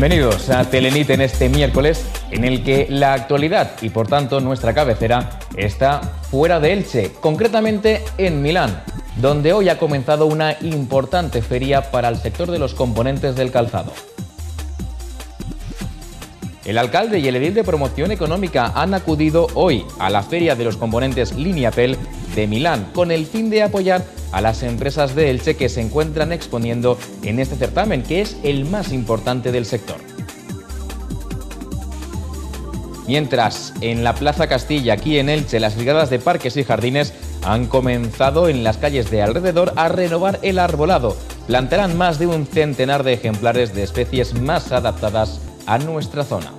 Bienvenidos a Telenit en este miércoles en el que la actualidad y por tanto nuestra cabecera está fuera de Elche, concretamente en Milán, donde hoy ha comenzado una importante feria para el sector de los componentes del calzado. El alcalde y el edil de promoción económica han acudido hoy a la feria de los componentes Lineapel de Milán con el fin de apoyar a las empresas de Elche que se encuentran exponiendo en este certamen, que es el más importante del sector. Mientras, en la Plaza Castilla, aquí en Elche, las brigadas de parques y jardines han comenzado en las calles de alrededor a renovar el arbolado. Plantarán más de un centenar de ejemplares de especies más adaptadas a nuestra zona.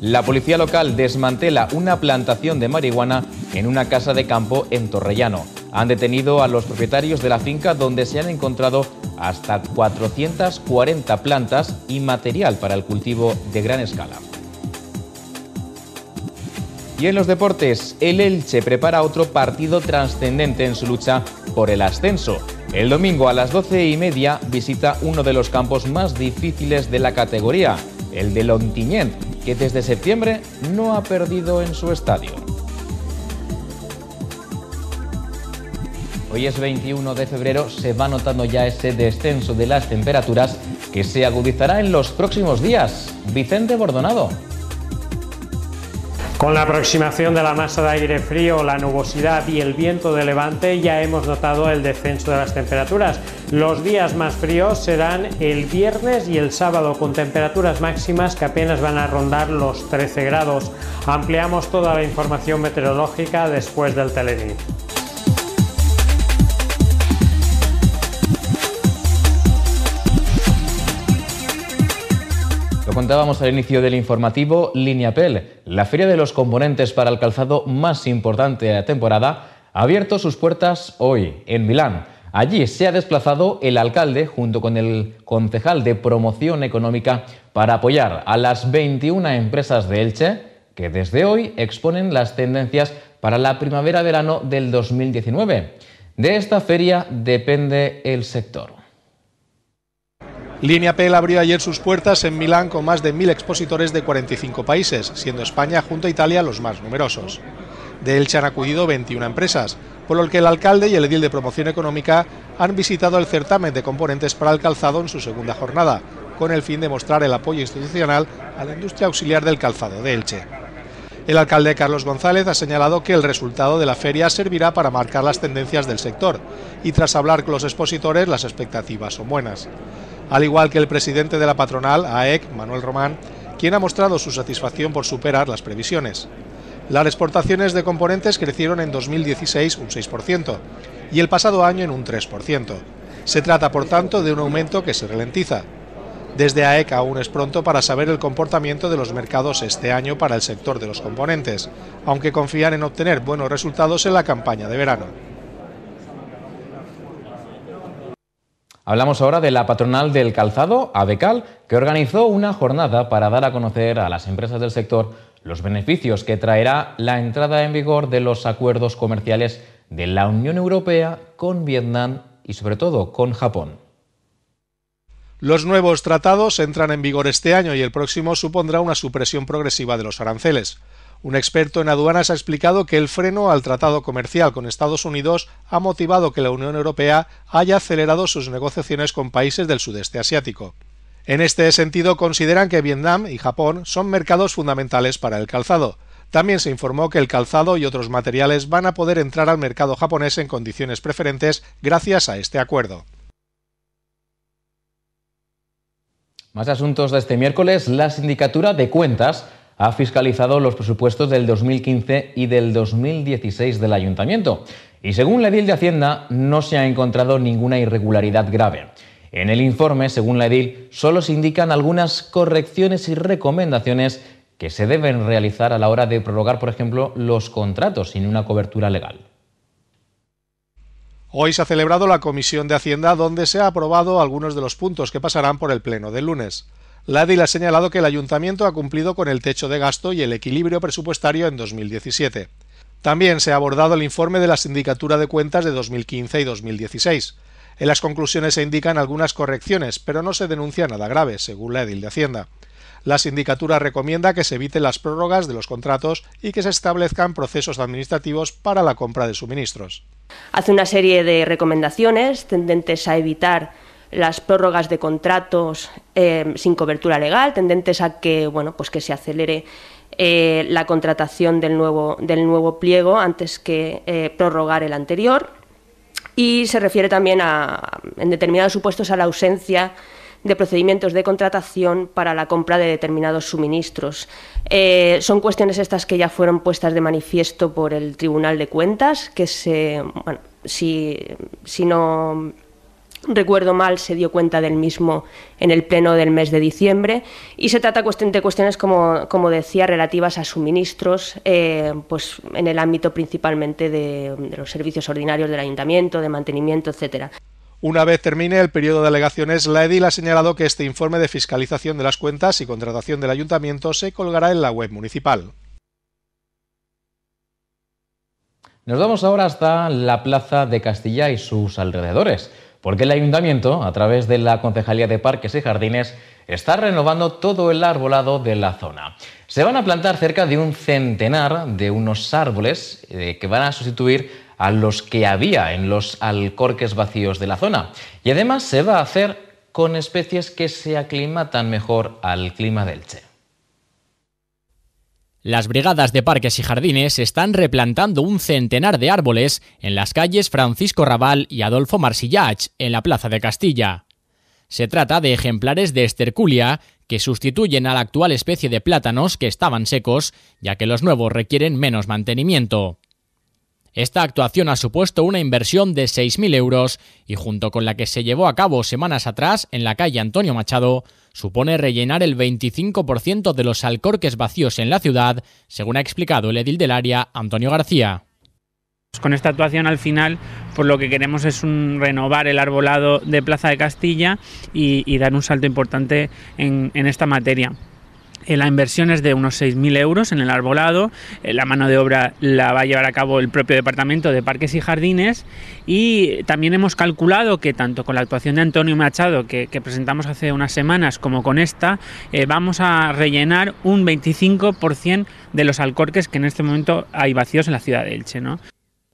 La policía local desmantela una plantación de marihuana en una casa de campo en Torrellano. Han detenido a los propietarios de la finca donde se han encontrado hasta 440 plantas y material para el cultivo de gran escala. Y en los deportes, el Elche prepara otro partido trascendente en su lucha por el ascenso. El domingo a las 12 y media visita uno de los campos más difíciles de la categoría, el de Lontiñent, que desde septiembre no ha perdido en su estadio. Hoy es 21 de febrero, se va notando ya ese descenso de las temperaturas que se agudizará en los próximos días. Vicente Bordonado. Con la aproximación de la masa de aire frío, la nubosidad y el viento de levante ya hemos notado el descenso de las temperaturas. Los días más fríos serán el viernes y el sábado con temperaturas máximas que apenas van a rondar los 13 grados. Ampliamos toda la información meteorológica después del Telenit. Contábamos al inicio del informativo, Lineapel, la feria de los componentes para el calzado más importante de la temporada, ha abierto sus puertas hoy en Milán. Allí se ha desplazado el alcalde junto con el concejal de promoción económica para apoyar a las 21 empresas de Elche que desde hoy exponen las tendencias para la primavera-verano del 2019. De esta feria depende el sector. Línea PEL abrió ayer sus puertas en Milán con más de mil expositores de 45 países, siendo España junto a Italia los más numerosos. De Elche han acudido 21 empresas, por lo que el alcalde y el edil de promoción económica han visitado el certamen de componentes para el calzado en su segunda jornada, con el fin de mostrar el apoyo institucional a la industria auxiliar del calzado de Elche. El alcalde Carlos González ha señalado que el resultado de la feria servirá para marcar las tendencias del sector y tras hablar con los expositores las expectativas son buenas al igual que el presidente de la patronal, AEC, Manuel Román, quien ha mostrado su satisfacción por superar las previsiones. Las exportaciones de componentes crecieron en 2016 un 6% y el pasado año en un 3%. Se trata, por tanto, de un aumento que se ralentiza. Desde AEC aún es pronto para saber el comportamiento de los mercados este año para el sector de los componentes, aunque confían en obtener buenos resultados en la campaña de verano. Hablamos ahora de la patronal del calzado, ABECAL, que organizó una jornada para dar a conocer a las empresas del sector los beneficios que traerá la entrada en vigor de los acuerdos comerciales de la Unión Europea con Vietnam y sobre todo con Japón. Los nuevos tratados entran en vigor este año y el próximo supondrá una supresión progresiva de los aranceles. Un experto en aduanas ha explicado que el freno al tratado comercial con Estados Unidos ha motivado que la Unión Europea haya acelerado sus negociaciones con países del sudeste asiático. En este sentido, consideran que Vietnam y Japón son mercados fundamentales para el calzado. También se informó que el calzado y otros materiales van a poder entrar al mercado japonés en condiciones preferentes gracias a este acuerdo. Más asuntos de este miércoles. La Sindicatura de Cuentas ha fiscalizado los presupuestos del 2015 y del 2016 del ayuntamiento. Y según la edil de Hacienda, no se ha encontrado ninguna irregularidad grave. En el informe, según la edil, solo se indican algunas correcciones y recomendaciones que se deben realizar a la hora de prorrogar, por ejemplo, los contratos sin una cobertura legal. Hoy se ha celebrado la Comisión de Hacienda donde se ha aprobado algunos de los puntos que pasarán por el Pleno del lunes. La EDIL ha señalado que el ayuntamiento ha cumplido con el techo de gasto y el equilibrio presupuestario en 2017. También se ha abordado el informe de la Sindicatura de Cuentas de 2015 y 2016. En las conclusiones se indican algunas correcciones, pero no se denuncia nada grave, según la edil de Hacienda. La sindicatura recomienda que se eviten las prórrogas de los contratos y que se establezcan procesos administrativos para la compra de suministros. Hace una serie de recomendaciones tendentes a evitar las prórrogas de contratos eh, sin cobertura legal, tendentes a que, bueno, pues que se acelere eh, la contratación del nuevo, del nuevo pliego antes que eh, prorrogar el anterior. Y se refiere también, a, en determinados supuestos, a la ausencia de procedimientos de contratación para la compra de determinados suministros. son cuestiones estas que ya fueron puestas de manifiesto por el Tribunal de Cuentas, que se, si, si no recuerdo mal, se dio cuenta del mismo en el pleno del mes de diciembre y se trata de cuestiones, como, como decía, relativas a suministros, eh, pues en el ámbito principalmente de, de, los servicios ordinarios del ayuntamiento, de mantenimiento, etcétera. Una vez termine el periodo de alegaciones, la EDIL ha señalado que este informe de fiscalización de las cuentas y contratación del ayuntamiento se colgará en la web municipal. Nos vamos ahora hasta la Plaza de Castilla y sus alrededores porque el ayuntamiento, a través de la Concejalía de Parques y Jardines, está renovando todo el arbolado de la zona. Se van a plantar cerca de un centenar de unos árboles eh, que van a sustituir a los que había en los alcorques vacíos de la zona. Y además se va a hacer con especies que se aclimatan mejor al clima del Che. Las brigadas de parques y jardines están replantando un centenar de árboles en las calles Francisco Raval y Adolfo Marsillach, en la Plaza de Castilla. Se trata de ejemplares de esterculia que sustituyen a la actual especie de plátanos que estaban secos, ya que los nuevos requieren menos mantenimiento. Esta actuación ha supuesto una inversión de 6.000 euros y junto con la que se llevó a cabo semanas atrás en la calle Antonio Machado, supone rellenar el 25% de los alcorques vacíos en la ciudad, según ha explicado el edil del área, Antonio García. Con esta actuación al final, por lo que queremos es un, renovar el arbolado de Plaza de Castilla y, dar un salto importante en esta materia. Eh, la inversión es de unos 6.000 euros en el arbolado. Eh, la mano de obra la va a llevar a cabo el propio Departamento de Parques y Jardines. Y también hemos calculado que tanto con la actuación de Antonio Machado, que, presentamos hace unas semanas, como con esta, eh, vamos a rellenar un 25% de los alcorques que en este momento hay vacíos en la ciudad de Elche.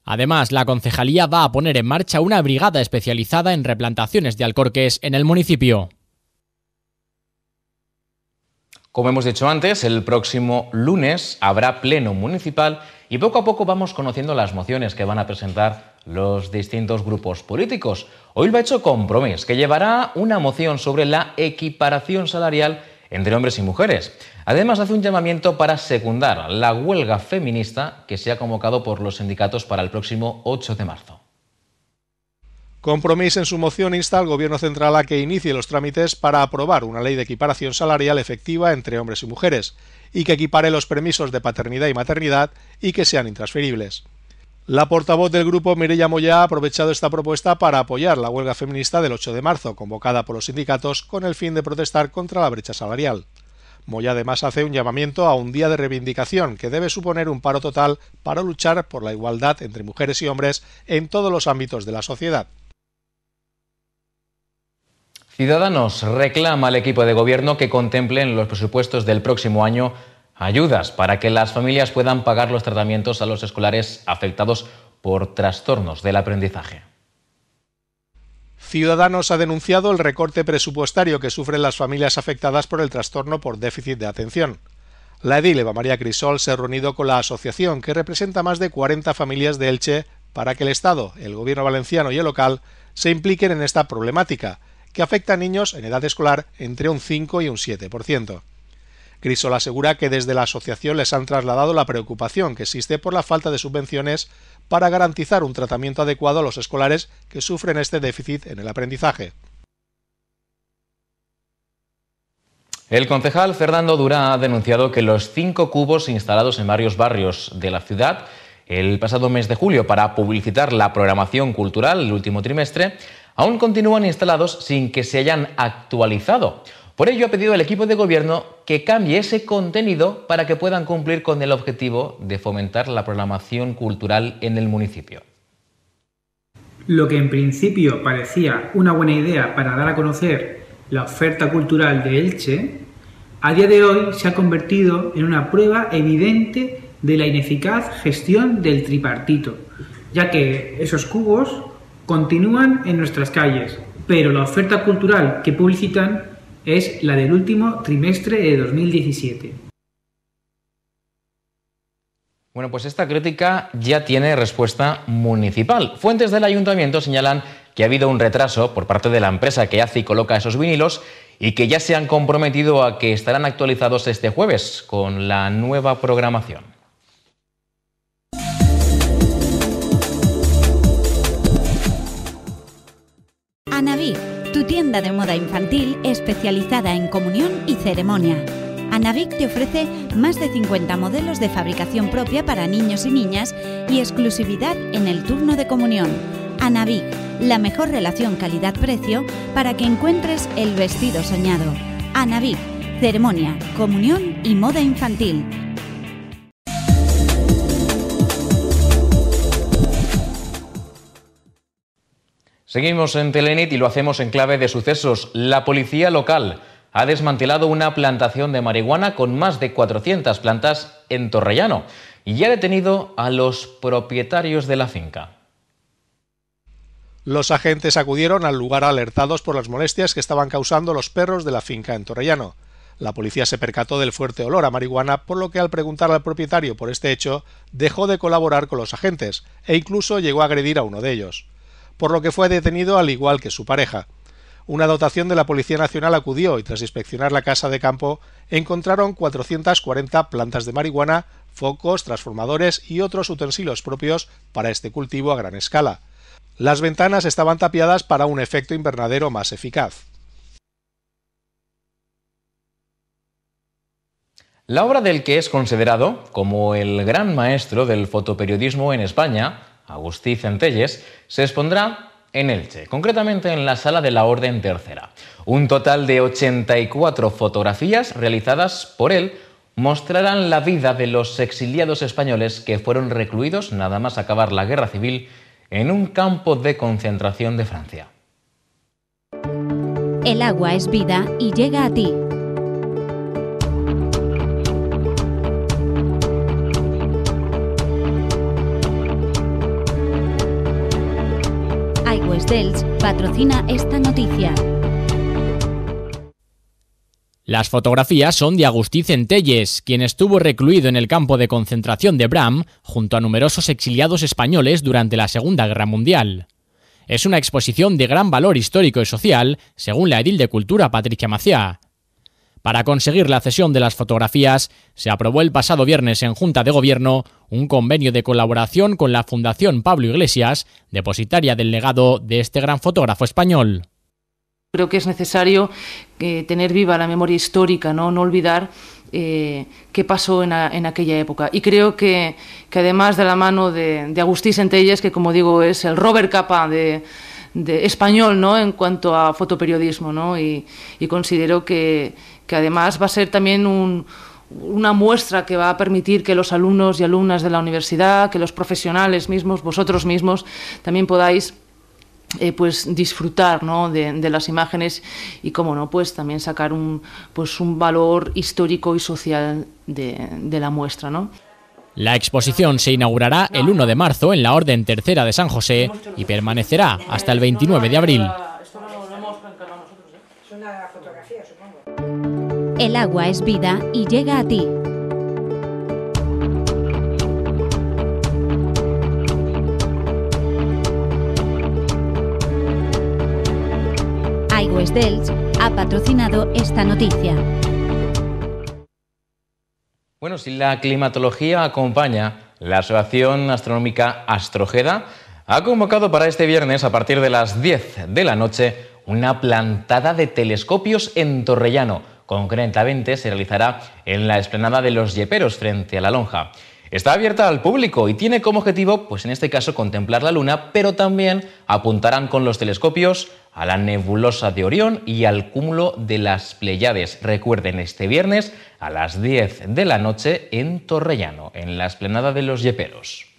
Además, la concejalía va a poner en marcha una brigada especializada en replantaciones de alcorques en el municipio. Como hemos dicho antes, el próximo lunes habrá pleno municipal y poco a poco vamos conociendo las mociones que van a presentar los distintos grupos políticos. Hoy lo ha hecho Compromís, que llevará una moción sobre la equiparación salarial entre hombres y mujeres. Además, hace un llamamiento para secundar la huelga feminista que se ha convocado por los sindicatos para el próximo 8 de marzo. Compromís en su moción insta al Gobierno central a que inicie los trámites para aprobar una ley de equiparación salarial efectiva entre hombres y mujeres y que equipare los permisos de paternidad y maternidad y que sean intransferibles. La portavoz del grupo Mireya Moya ha aprovechado esta propuesta para apoyar la huelga feminista del 8 de marzo, convocada por los sindicatos con el fin de protestar contra la brecha salarial. Moya además hace un llamamiento a un día de reivindicación que debe suponer un paro total para luchar por la igualdad entre mujeres y hombres en todos los ámbitos de la sociedad. Ciudadanos reclama al equipo de gobierno que contemple en los presupuestos del próximo año ayudas para que las familias puedan pagar los tratamientos a los escolares afectados por trastornos del aprendizaje. Ciudadanos ha denunciado el recorte presupuestario que sufren las familias afectadas por el trastorno por déficit de atención. La edil Eva María Crisol se ha reunido con la asociación que representa más de 40 familias de Elche para que el Estado, el gobierno valenciano y el local se impliquen en esta problemática que afecta a niños en edad escolar entre un 5 y un 7%. Crisol asegura que desde la asociación les han trasladado la preocupación que existe por la falta de subvenciones para garantizar un tratamiento adecuado a los escolares que sufren este déficit en el aprendizaje. El concejal Fernando Durá ha denunciado que los cinco cubos instalados en varios barrios de la ciudad el pasado mes de julio para publicitar la programación cultural el último trimestre aún continúan instalados sin que se hayan actualizado. Por ello ha pedido al equipo de gobierno que cambie ese contenido para que puedan cumplir con el objetivo de fomentar la programación cultural en el municipio. Lo que en principio parecía una buena idea para dar a conocer la oferta cultural de Elche, a día de hoy se ha convertido en una prueba evidente de la ineficaz gestión del tripartito, ya que esos cubos continúan en nuestras calles, pero la oferta cultural que publicitan es la del último trimestre de 2017. Bueno, pues esta crítica ya tiene respuesta municipal. Fuentes del ayuntamiento señalan que ha habido un retraso por parte de la empresa que hace y coloca esos vinilos y que ya se han comprometido a que estarán actualizados este jueves con la nueva programación. Anaví, tu tienda de moda infantil especializada en comunión y ceremonia Anavic te ofrece más de 50 modelos de fabricación propia para niños y niñas y exclusividad en el turno de comunión. Anavic, la mejor relación calidad-precio para que encuentres el vestido soñado. Anavic, ceremonia, comunión y moda infantil. Seguimos en Telenit y lo hacemos en clave de sucesos. La policía local ha desmantelado una plantación de marihuana con más de 400 plantas en Torrellano y ha detenido a los propietarios de la finca. Los agentes acudieron al lugar alertados por las molestias que estaban causando los perros de la finca en Torrellano. La policía se percató del fuerte olor a marihuana, por lo que al preguntar al propietario por este hecho, dejó de colaborar con los agentes e incluso llegó a agredir a uno de ellos, por lo que fue detenido al igual que su pareja. Una dotación de la Policía Nacional acudió y tras inspeccionar la casa de campo encontraron 440 plantas de marihuana, focos, transformadores y otros utensilios propios para este cultivo a gran escala. Las ventanas estaban tapiadas para un efecto invernadero más eficaz. La obra del que es considerado como el gran maestro del fotoperiodismo en España, Agustí Centelles, se expondrá en Elche, concretamente en la sala de la Orden Tercera. Un total de 84 fotografías realizadas por él mostrarán la vida de los exiliados españoles que fueron recluidos nada más acabar la guerra civil en un campo de concentración de Francia. El agua es vida y llega a ti. iWest patrocina esta noticia. Las fotografías son de Agustí Centelles, quien estuvo recluido en el campo de concentración de Bram junto a numerosos exiliados españoles durante la Segunda Guerra Mundial. Es una exposición de gran valor histórico y social, según la edil de Cultura Patricia Maciá. Para conseguir la cesión de las fotografías, se aprobó el pasado viernes en Junta de Gobierno un convenio de colaboración con la Fundación Pablo Iglesias, depositaria del legado de este gran fotógrafo español. Creo que es necesario eh, tener viva la memoria histórica, no, no olvidar eh, qué pasó en, aquella época. Y creo que, además de la mano de, de Agustí Centelles, que como digo es el Robert Capa de, español ¿no? en cuanto a fotoperiodismo, ¿no? y considero que, que además va a ser también una muestra que va a permitir que los alumnos y alumnas de la universidad, que los profesionales mismos, vosotros mismos, también podáis eh, pues disfrutar de, las imágenes y como no pues también sacar un pues un valor histórico y social de, la muestra ¿no? La exposición se inaugurará el 1 de marzo en la Orden Tercera de San José y permanecerá hasta el 29 de abril. El agua es vida y llega a ti. iWest Delch ha patrocinado esta noticia. Bueno, si la climatología acompaña, la Asociación Astronómica Astrojeda ha convocado para este viernes a partir de las 10 de la noche una plantada de telescopios en Torrellano Concretamente se realizará en la explanada de los Yeperos frente a la lonja. Está abierta al público y tiene como objetivo, pues en este caso, contemplar la Luna, pero también apuntarán con los telescopios a la nebulosa de Orión y al cúmulo de las Pleiades. Recuerden, este viernes a las 10 de la noche en Torrellano, en la explanada de los Yeperos.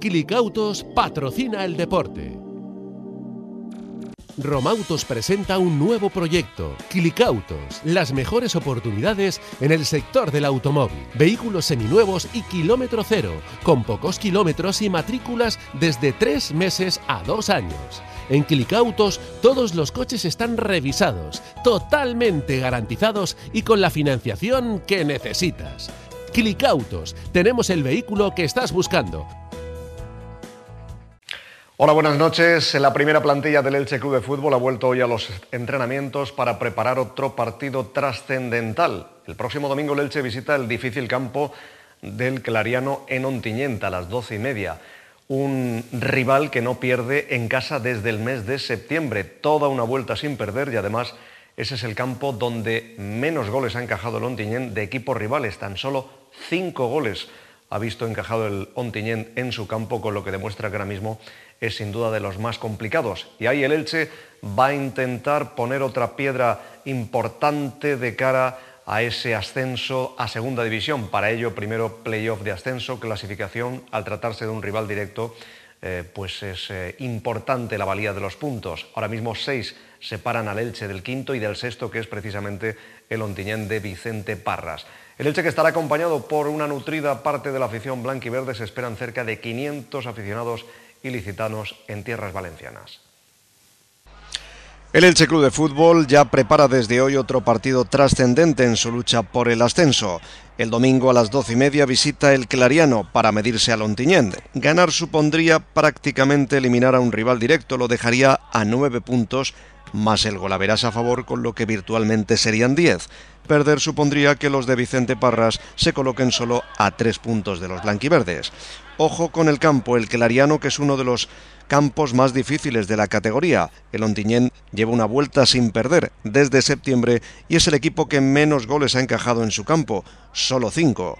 Quilicautos patrocina el deporte. Romautos presenta un nuevo proyecto, Quilicautos, las mejores oportunidades en el sector del automóvil. Vehículos seminuevos y kilómetro cero, con pocos kilómetros y matrículas desde tres meses a dos años. En Quilicautos todos los coches están revisados, totalmente garantizados y con la financiación que necesitas. Quilicautos, tenemos el vehículo que estás buscando. Hola, buenas noches. La primera plantilla del Elche Club de Fútbol ha vuelto hoy a los entrenamientos para preparar otro partido trascendental. El próximo domingo el Elche visita el difícil campo del Clariano en Ontiñenta a las doce y media. Un rival que no pierde en casa desde el mes de septiembre. Toda una vuelta sin perder y además ese es el campo donde menos goles ha encajado el Ontiñén de equipos rivales. Tan solo cinco goles ha visto encajado el Ontiñén en su campo, con lo que demuestra que ahora mismo es sin duda de los más complicados. Y ahí el Elche va a intentar poner otra piedra importante de cara a ese ascenso a segunda división. Para ello, primero playoff de ascenso, clasificación, al tratarse de un rival directo, eh, pues es eh, importante la valía de los puntos. Ahora mismo seis separan al Elche del quinto y del sexto, que es precisamente el Ontiñén de Vicente Parras. El Elche que estará acompañado por una nutrida parte de la afición blanquiverde, se esperan cerca de 500 aficionados ilicitanos en tierras valencianas. El Elche Club de Fútbol ya prepara desde hoy otro partido trascendente en su lucha por el ascenso. El domingo a las doce y media visita el Clariano para medirse al Ontiñén. Ganar supondría prácticamente eliminar a un rival directo, lo dejaría a nueve puntos más el golaveras a favor, con lo que virtualmente serían diez. Perder supondría que los de Vicente Parras se coloquen solo a tres puntos de los blanquiverdes. Ojo con el campo, el Clariano, que es uno de los campos más difíciles de la categoría. El Ontiñén lleva una vuelta sin perder desde septiembre y es el equipo que menos goles ha encajado en su campo, solo cinco.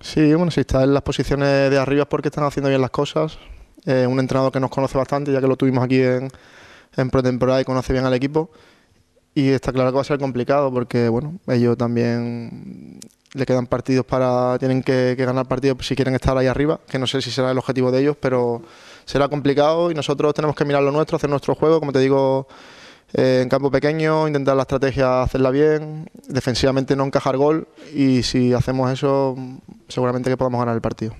Sí, bueno, si está en las posiciones de arriba es porque están haciendo bien las cosas. Un entrenador que nos conoce bastante, ya que lo tuvimos aquí en, en pretemporada y conoce bien al equipo. Y está claro que va a ser complicado porque, bueno, ellos también le quedan partidos para. Tienen que, ganar partidos si quieren estar ahí arriba, que no sé si será el objetivo de ellos, pero será complicado y nosotros tenemos que mirar lo nuestro, hacer nuestro juego, como te digo, eh, en campo pequeño, intentar la estrategia hacerla bien, defensivamente no encajar gol y si hacemos eso, seguramente que podamos ganar el partido.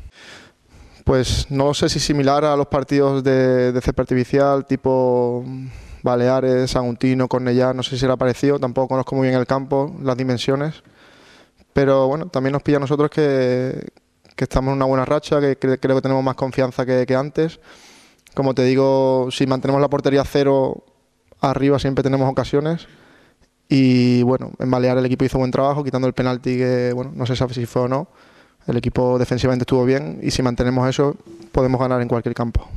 Pues no sé si similar a los partidos de, de artificial, tipo Baleares, Saguntino, Cornellá, no sé si será parecido, tampoco conozco muy bien el campo, las dimensiones, pero bueno, también nos pilla a nosotros que, estamos en una buena racha, que creo que tenemos más confianza que, antes. Como te digo, si mantenemos la portería cero arriba siempre tenemos ocasiones. Y bueno, en Baleares el equipo hizo buen trabajo, quitando el penalti que bueno, no se sabe si fue o no. El equipo defensivamente estuvo bien y si mantenemos eso podemos ganar en cualquier campo.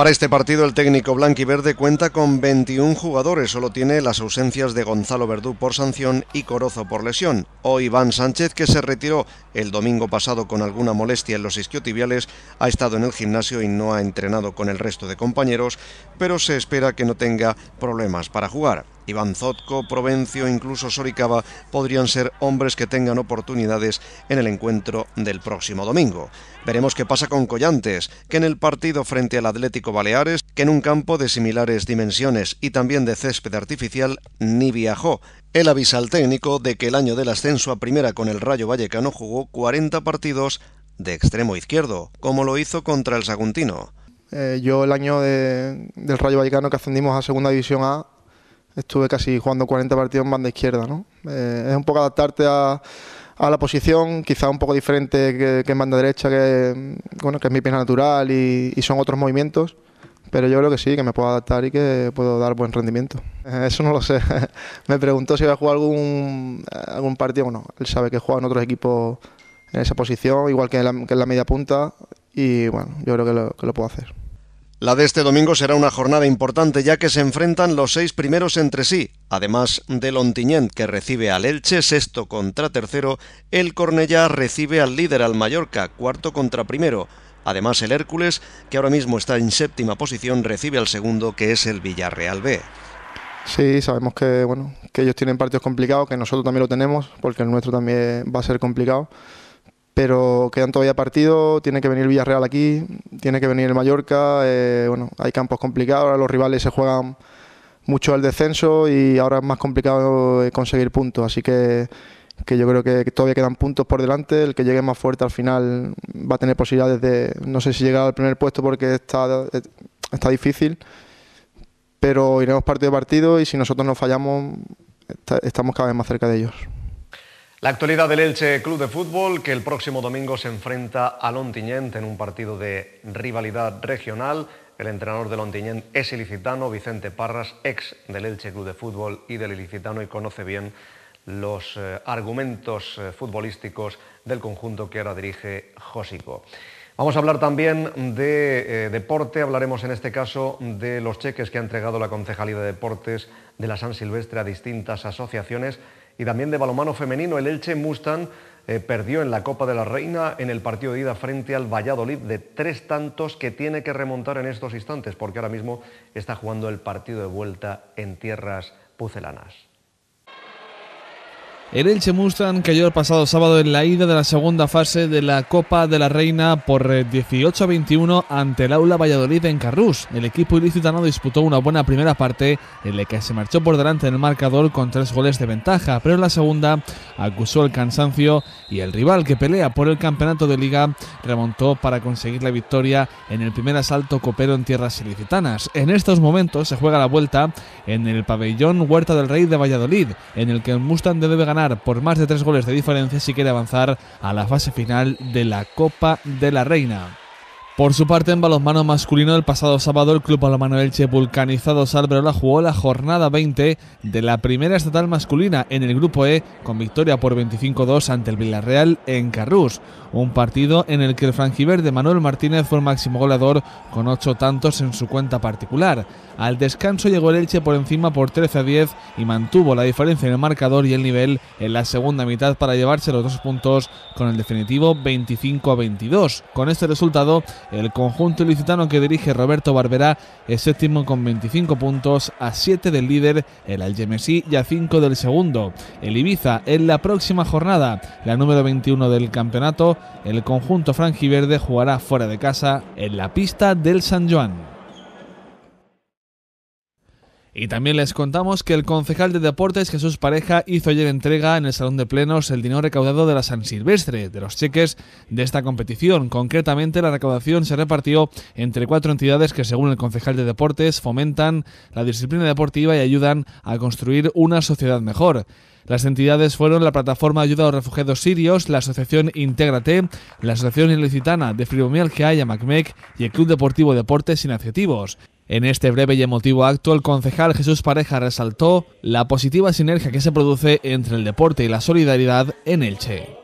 Para este partido el técnico blanquiverde cuenta con 21 jugadores, solo tiene las ausencias de Gonzalo Verdú por sanción y Corozo por lesión. O Iván Sánchez, que se retiró el domingo pasado con alguna molestia en los isquiotibiales, ha estado en el gimnasio y no ha entrenado con el resto de compañeros, pero se espera que no tenga problemas para jugar. Iván Zotko, Provencio e incluso Soricaba podrían ser hombres que tengan oportunidades en el encuentro del próximo domingo. Veremos qué pasa con Collantes, que en el partido frente al Atlético Baleares, que en un campo de similares dimensiones y también de césped artificial, ni viajó. Él avisa al técnico de que el año del ascenso a primera con el Rayo Vallecano jugó 40 partidos de extremo izquierdo, como lo hizo contra el Saguntino. Eh, yo el año del Rayo Vallecano que ascendimos a Segunda División A estuve casi jugando 40 partidos en banda izquierda. ¿no? Eh, es un poco adaptarte a, a, la posición, quizá un poco diferente que, en banda derecha, que, bueno, que es mi pierna natural y, son otros movimientos. Pero yo creo que sí, que me puedo adaptar y que puedo dar buen rendimiento. Eh, eso no lo sé. me preguntó si voy a jugar algún, algún partido. Bueno, él sabe que juega en otros equipos en esa posición, igual que en la, que en la media punta. Y bueno, yo creo que lo, que lo puedo hacer. La de este domingo será una jornada importante ya que se enfrentan los seis primeros entre sí. Además del Ontiñent que recibe al Elche, sexto contra tercero, el Cornellá recibe al líder al Mallorca, cuarto contra primero. Además el Hércules, que ahora mismo está en séptima posición, recibe al segundo que es el Villarreal B. Sí, sabemos que bueno, que ellos tienen partidos complicados, que nosotros también lo tenemos, porque el nuestro también va a ser complicado pero quedan todavía partidos, tiene que venir Villarreal aquí, tiene que venir el Mallorca, eh, bueno, hay campos complicados, ahora los rivales se juegan mucho el descenso y ahora es más complicado conseguir puntos, así que, que yo creo que todavía quedan puntos por delante, el que llegue más fuerte al final va a tener posibilidades de, no sé si llegar al primer puesto porque está, está difícil, pero iremos partido a partido y si nosotros no fallamos estamos cada vez más cerca de ellos. La actualidad del Elche Club de Fútbol, que el próximo domingo se enfrenta a Lontiñent en un partido de rivalidad regional. El entrenador de Lontiñent es ilicitano, Vicente Parras, ex del Elche Club de Fútbol y del ilicitano y conoce bien los eh, argumentos eh, futbolísticos del conjunto que ahora dirige Jósico. Vamos a hablar también de eh, deporte, hablaremos en este caso de los cheques que ha entregado la Concejalía de Deportes de la San Silvestre a distintas asociaciones y también de balomano femenino. El Elche Mustang eh, perdió en la Copa de la Reina en el partido de ida frente al Valladolid de tres tantos que tiene que remontar en estos instantes porque ahora mismo está jugando el partido de vuelta en tierras pucelanas. El Elche Mustang cayó el pasado sábado en la ida de la segunda fase de la Copa de la Reina por 18 a 21 ante el Aula Valladolid en Carrús. El equipo ilicitano disputó una buena primera parte en la que se marchó por delante en el marcador con tres goles de ventaja, pero en la segunda acusó el cansancio y el rival que pelea por el campeonato de liga remontó para conseguir la victoria en el primer asalto copero en tierras ilicitanas. En estos momentos se juega la vuelta en el pabellón Huerta del Rey de Valladolid, en el que el Mustang debe ganar por más de tres goles de diferencia si quiere avanzar a la fase final de la Copa de la Reina. Por su parte, en balonmano masculino, el pasado sábado el Club Balonmano Elche Vulcanizado Salverola jugó la jornada 20 de la primera estatal masculina en el Grupo E con victoria por 25-2 ante el Villarreal en Carrús. Un partido en el que el franjiverde Manuel Martínez fue el máximo goleador con ocho tantos en su cuenta particular. Al descanso llegó el Elche por encima por 13 a 10 y mantuvo la diferencia en el marcador y el nivel en la segunda mitad para llevarse los dos puntos con el definitivo 25 a 22. Con este resultado, el conjunto ilicitano que dirige Roberto Barberá es séptimo con 25 puntos a 7 del líder, el Algemesí y a 5 del segundo. El Ibiza en la próxima jornada, la número 21 del campeonato, el conjunto franjiverde jugará fuera de casa en la pista del San Joan. Y también les contamos que el concejal de deportes Jesús Pareja hizo ayer entrega en el Salón de Plenos el dinero recaudado de la San Silvestre, de los cheques de esta competición. Concretamente, la recaudación se repartió entre cuatro entidades que, según el concejal de deportes, fomentan la disciplina deportiva y ayudan a construir una sociedad mejor. Las entidades fueron la Plataforma Ayuda a los Refugiados Sirios, la Asociación Intégrate, la Asociación Ilicitana de Fibromialgia y Amacmec y el Club Deportivo Deportes Iniciativos. En este breve y emotivo acto, el concejal Jesús Pareja resaltó la positiva sinergia que se produce entre el deporte y la solidaridad en Elche.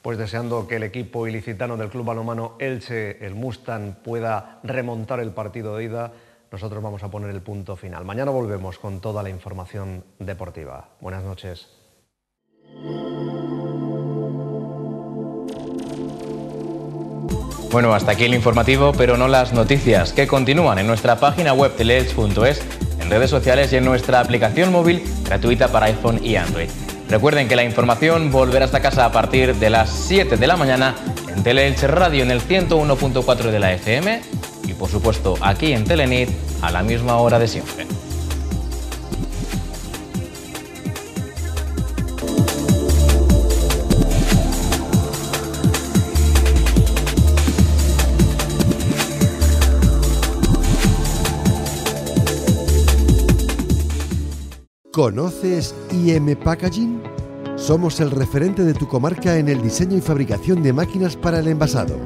Pues deseando que el equipo ilicitano del Club Balomano Elche, el Mustang, pueda remontar el partido de ida, nosotros vamos a poner el punto final. Mañana volvemos con toda la información deportiva. Buenas noches. Bueno, hasta aquí el informativo, pero no las noticias, que continúan en nuestra página web teleelch.es, en redes sociales y en nuestra aplicación móvil gratuita para iPhone y Android. Recuerden que la información volverá hasta casa a partir de las 7 de la mañana en Teleelch Radio en el 101.4 de la FM y por supuesto aquí en Telenit a la misma hora de siempre. ¿Conoces IM Packaging? Somos el referente de tu comarca en el diseño y fabricación de máquinas para el envasado.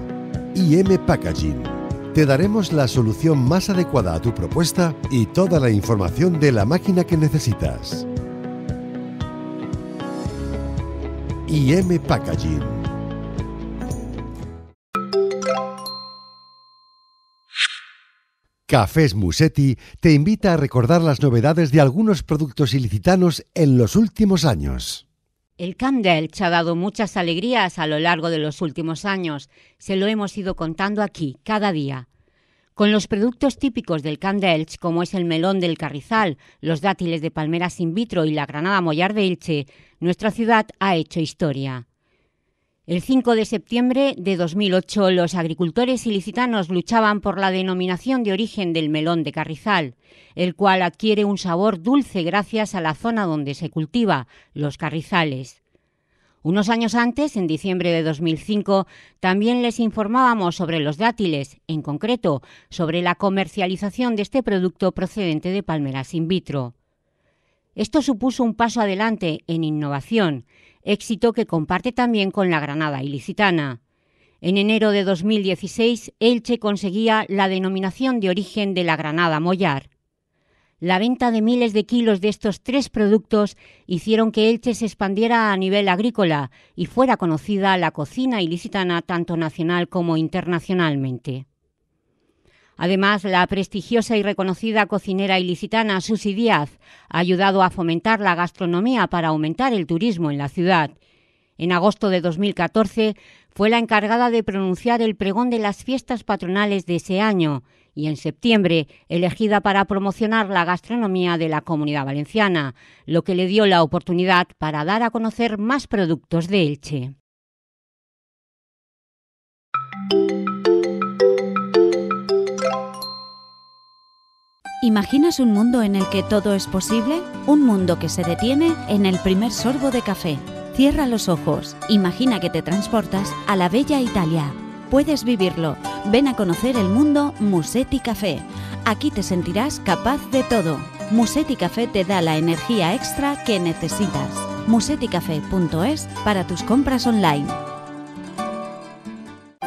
IM Packaging. Te daremos la solución más adecuada a tu propuesta y toda la información de la máquina que necesitas. IM Packaging Cafés Musetti te invita a recordar las novedades de algunos productos ilicitanos en los últimos años. El Camp Delch ha dado muchas alegrías a lo largo de los últimos años. Se lo hemos ido contando aquí, cada día. Con los productos típicos del Camp de Elche, como es el melón del Carrizal, los dátiles de palmeras in vitro y la granada mollar de Elche, nuestra ciudad ha hecho historia. El 5 de septiembre de 2008, los agricultores ilicitanos luchaban por la denominación de origen del melón de Carrizal, el cual adquiere un sabor dulce gracias a la zona donde se cultiva, los carrizales. Unos años antes, en diciembre de 2005, también les informábamos sobre los dátiles, en concreto sobre la comercialización de este producto procedente de palmeras in vitro. Esto supuso un paso adelante en innovación, éxito que comparte también con la Granada ilicitana. En enero de 2016, Elche conseguía la denominación de origen de la Granada Mollar. La venta de miles de kilos de estos tres productos hicieron que Elche se expandiera a nivel agrícola y fuera conocida la cocina ilicitana tanto nacional como internacionalmente. Además, la prestigiosa y reconocida cocinera ilicitana Susi Díaz ha ayudado a fomentar la gastronomía para aumentar el turismo en la ciudad. En agosto de 2014 fue la encargada de pronunciar el pregón de las fiestas patronales de ese año y en septiembre elegida para promocionar la gastronomía de la comunidad valenciana, lo que le dio la oportunidad para dar a conocer más productos de Elche. ¿Imaginas un mundo en el que todo es posible? Un mundo que se detiene en el primer sorbo de café. Cierra los ojos, imagina que te transportas a la bella Italia puedes vivirlo. Ven a conocer el mundo Musetti Café. Aquí te sentirás capaz de todo. Musetti Café te da la energía extra que necesitas. museticafé.es para tus compras online.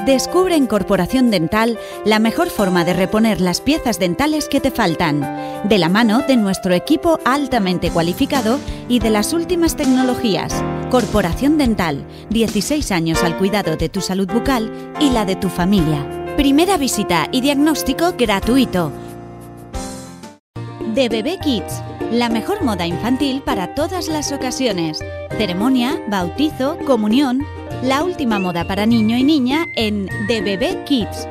Descubre en Corporación Dental la mejor forma de reponer las piezas dentales que te faltan, de la mano de nuestro equipo altamente cualificado y de las últimas tecnologías. Corporación Dental, 16 años al cuidado de tu salud bucal y la de tu familia. Primera visita y diagnóstico gratuito. De Bebé Kids, la mejor moda infantil para todas las ocasiones. Ceremonia, bautizo, comunión, la última moda para niño y niña en The Bebé Kids.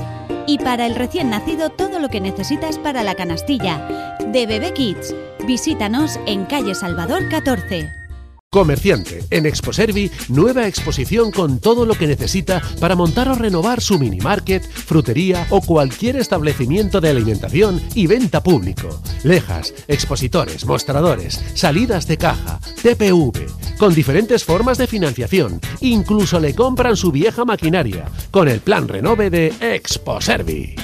Y para el recién nacido todo lo que necesitas para la canastilla. De Bebé Kids. Visítanos en calle Salvador 14. Comerciante, en Exposervi, nueva exposición con todo lo que necesita para montar o renovar su mini market, frutería o cualquier establecimiento de alimentación y venta público. Lejas, expositores, mostradores, salidas de caja, TPV, con diferentes formas de financiación. Incluso le compran su vieja maquinaria con el plan Renove de Exposervi.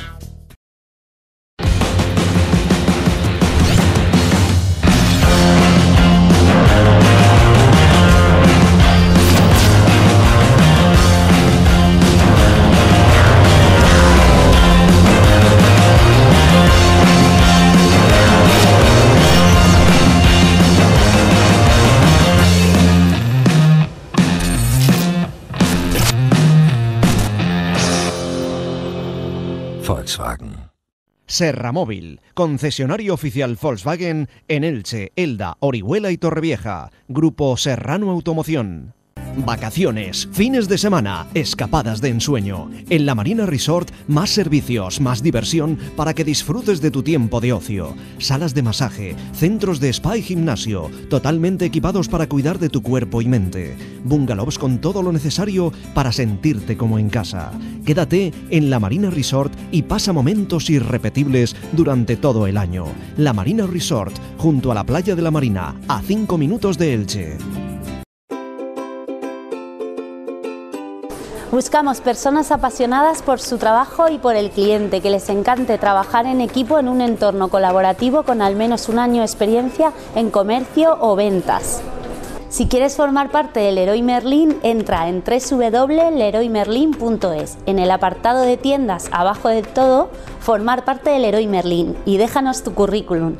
Volkswagen. Serra Móvil, concesionario oficial Volkswagen en Elche, Elda, Orihuela y Torrevieja. Grupo Serrano Automoción. Vacaciones, fines de semana, escapadas de ensueño. En la Marina Resort, más servicios, más diversión para que disfrutes de tu tiempo de ocio. Salas de masaje, centros de spa y gimnasio, totalmente equipados para cuidar de tu cuerpo y mente. Bungalows con todo lo necesario para sentirte como en casa. Quédate en la Marina Resort y pasa momentos irrepetibles durante todo el año. La Marina Resort, junto a la playa de la Marina, a 5 minutos de Elche. Buscamos personas apasionadas por su trabajo y por el cliente, que les encante trabajar en equipo en un entorno colaborativo con al menos un año de experiencia en comercio o ventas. Si quieres formar parte del Leroy Merlin, entra en www.leroymerlin.es. En el apartado de tiendas, abajo de todo, formar parte del Leroy Merlin y déjanos tu currículum.